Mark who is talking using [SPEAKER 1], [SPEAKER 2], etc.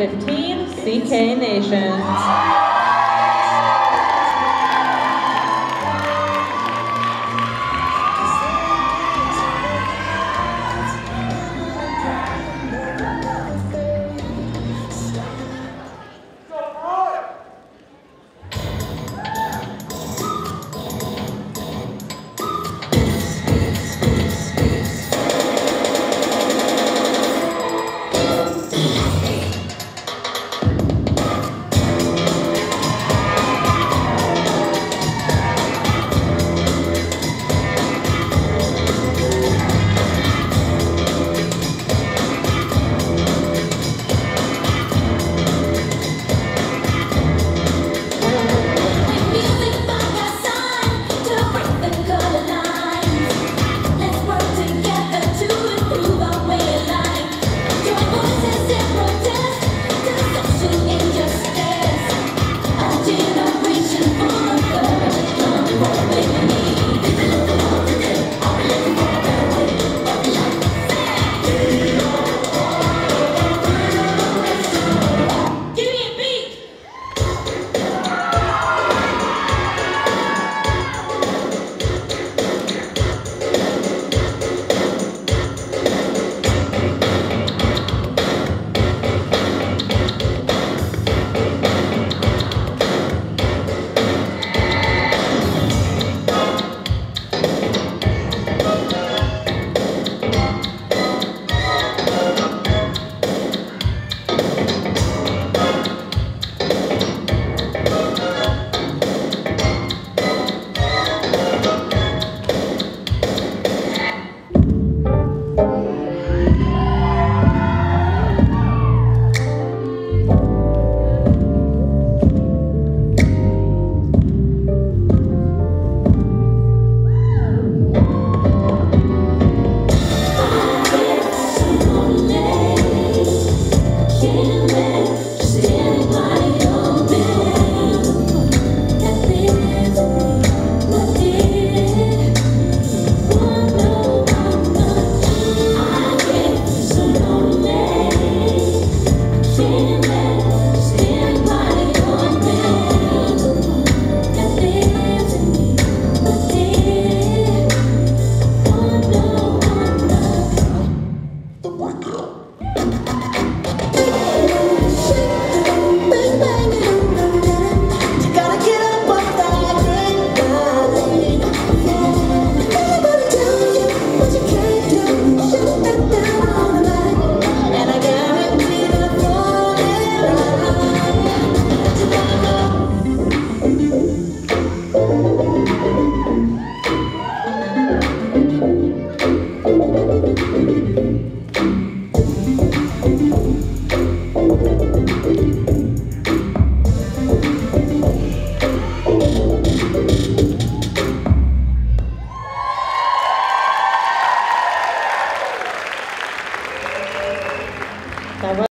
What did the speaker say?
[SPEAKER 1] 15, CK Nation.